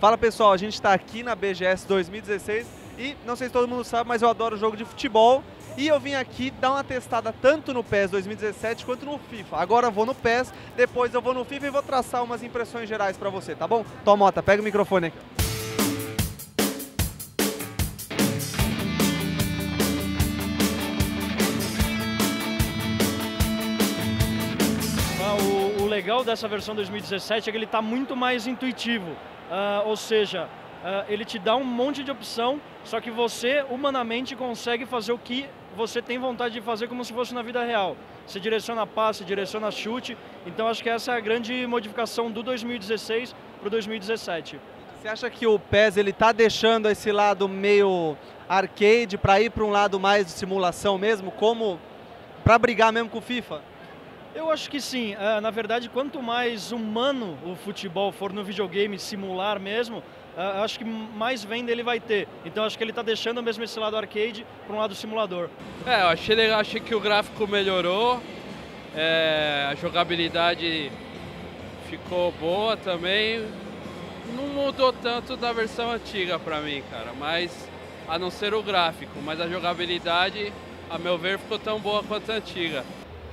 Fala pessoal, a gente está aqui na BGS 2016 e não sei se todo mundo sabe, mas eu adoro jogo de futebol e eu vim aqui dar uma testada tanto no PES 2017 quanto no FIFA. Agora eu vou no PES, depois eu vou no FIFA e vou traçar umas impressões gerais para você, tá bom? Tomota, pega o microfone aqui. Legal dessa versão 2017 é que ele está muito mais intuitivo, Ah, ou seja, ah, ele te dá um monte de opção, só que você humanamente consegue fazer o que você tem vontade de fazer como se fosse na vida real. Você direciona passe, direciona chute, então acho que essa é a grande modificação do 2016 para o 2017. Você acha que o PES ele tá deixando esse lado meio arcade para ir para um lado mais de simulação mesmo, como para brigar mesmo com o FIFA? Eu acho que sim. Ah, na verdade, quanto mais humano o futebol for no videogame, simular mesmo, ah, acho que mais venda ele vai ter. Então acho que ele está deixando mesmo esse lado arcade para um lado simulador. É, eu achei legal, achei que o gráfico melhorou, é, a jogabilidade ficou boa também. Não mudou tanto da versão antiga pra mim, cara, mas a não ser o gráfico, mas a jogabilidade, a meu ver, ficou tão boa quanto a antiga.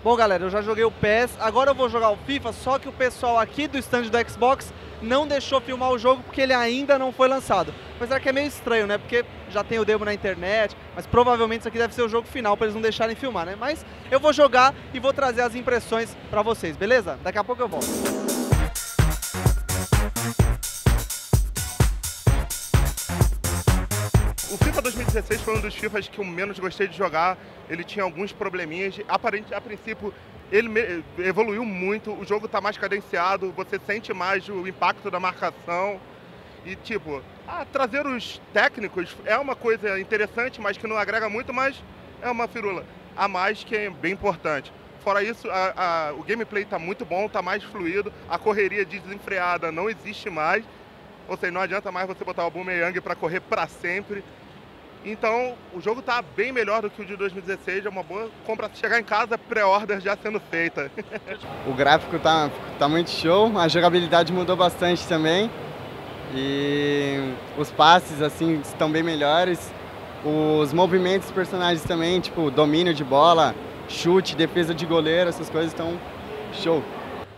Bom, galera, eu já joguei o PES, agora eu vou jogar o FIFA, só que o pessoal aqui do stand do Xbox não deixou filmar o jogo porque ele ainda não foi lançado. Apesar que é meio estranho, né? Porque já tem o demo na internet, mas provavelmente isso aqui deve ser o jogo final para eles não deixarem filmar, né? Mas eu vou jogar e vou trazer as impressões para vocês, beleza? Daqui a pouco eu volto. O FIFA 2016 foi um dos FIFAs que eu menos gostei de jogar. Ele tinha alguns probleminhas. Aparente, a princípio, ele evoluiu muito. O jogo está mais cadenciado. Você sente mais o impacto da marcação. E, tipo, ah, trazer os técnicos é uma coisa interessante, mas que não agrega muito, mas é uma firula a mais que é bem importante. Fora isso, a- a- o gameplay está muito bom, está mais fluido. A correria desenfreada não existe mais. Ou seja, não adianta mais você botar o Boomerang para correr para sempre. Então, o jogo tá bem melhor do que o de 2016. É uma boa compra. Chegar em casa, pré-order já sendo feita. O gráfico tá, tá muito show, a jogabilidade mudou bastante também. E os passes assim estão bem melhores. Os movimentos dos personagens também, tipo domínio de bola, chute, defesa de goleiro, essas coisas estão show.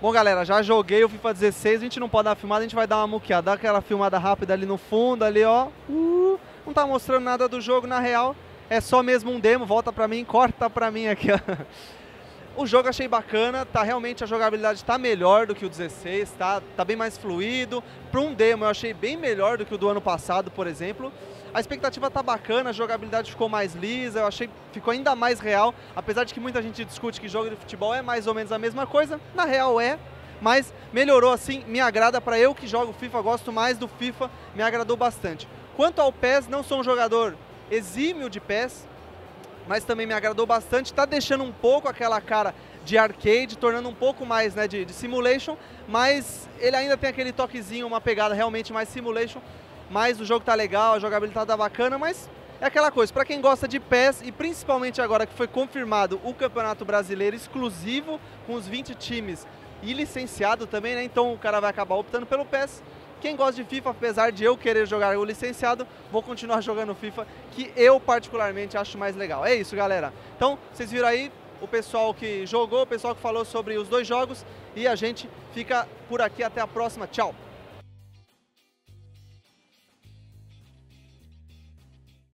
Bom, galera, já joguei o FIFA 16, a gente não pode dar uma filmada, a gente vai dar uma muqueada, dar aquela filmada rápida ali no fundo, ali, ó. Uh, tá mostrando nada do jogo na real, é só mesmo um demo, volta pra mim, corta pra mim aqui, ó. O jogo achei bacana, tá realmente a jogabilidade tá melhor do que o 16, tá, tá bem mais fluido. Para um demo eu achei bem melhor do que o do ano passado, por exemplo. A expectativa tá bacana, a jogabilidade ficou mais lisa, eu achei ficou ainda mais real, apesar de que muita gente discute que jogo de futebol é mais ou menos a mesma coisa, na real é, mas melhorou assim, me agrada para eu que jogo FIFA, gosto mais do FIFA, me agradou bastante. Quanto ao PES, não sou um jogador exímio de PES, mas também me agradou bastante. Tá deixando um pouco aquela cara de arcade, tornando um pouco mais né, de, de simulation, mas ele ainda tem aquele toquezinho, uma pegada realmente mais simulation. Mas o jogo tá legal, a jogabilidade tá bacana, mas é aquela coisa, para quem gosta de PES e principalmente agora que foi confirmado o Campeonato Brasileiro exclusivo com os 20 times e licenciado também, né? Então o cara vai acabar optando pelo PES. Quem gosta de FIFA, apesar de eu querer jogar o licenciado, vou continuar jogando FIFA, que eu particularmente acho mais legal. É isso, galera. Então, vocês viram aí o pessoal que jogou, o pessoal que falou sobre os dois jogos e a gente fica por aqui até a próxima. Tchau.